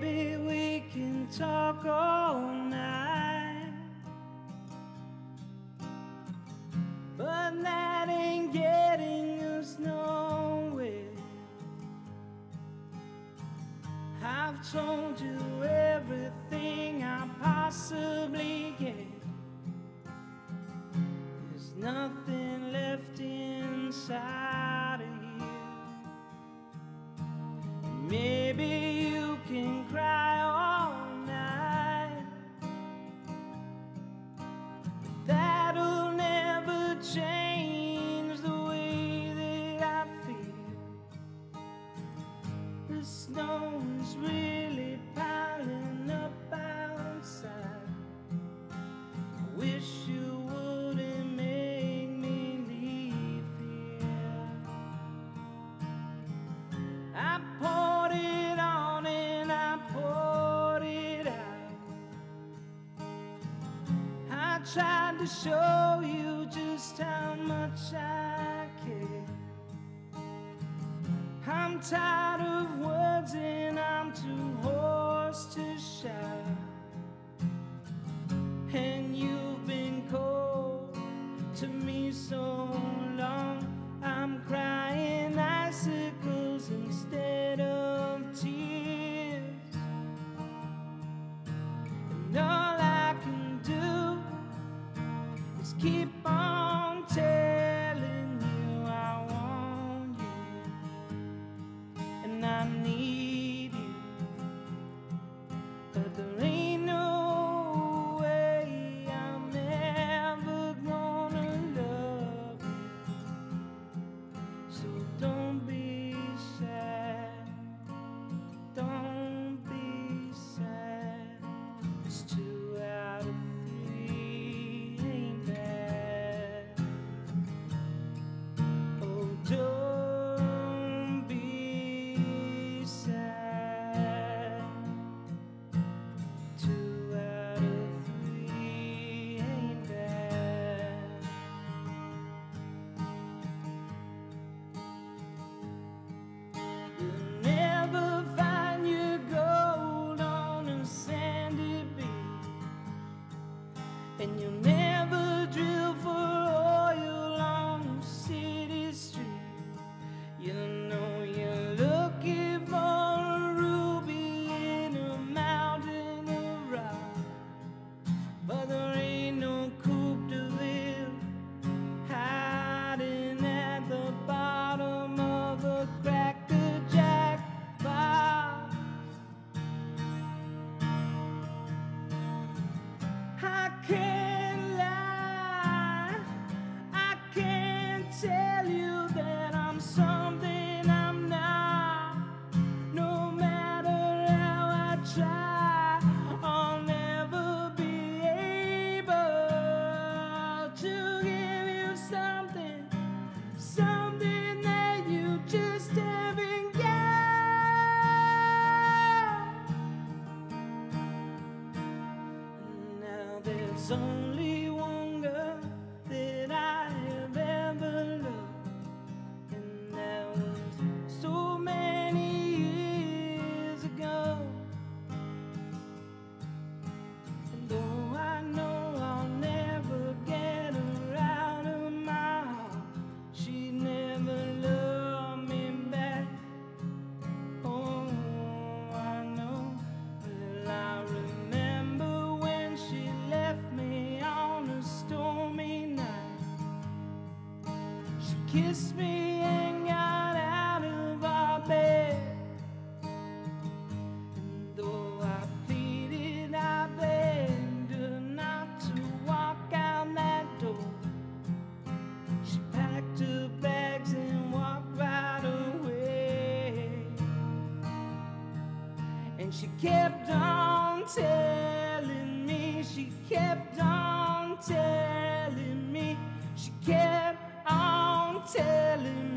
Maybe we can talk all night. But that ain't getting us nowhere. I've told you everything I possibly. I tried to show you just how much I care. I'm tired of words and I'm and you may there's only kissed me and got out of our bed. And though I pleaded, I begged her not to walk out that door. She packed her bags and walked right away. And she kept on telling me, she kept on telling telling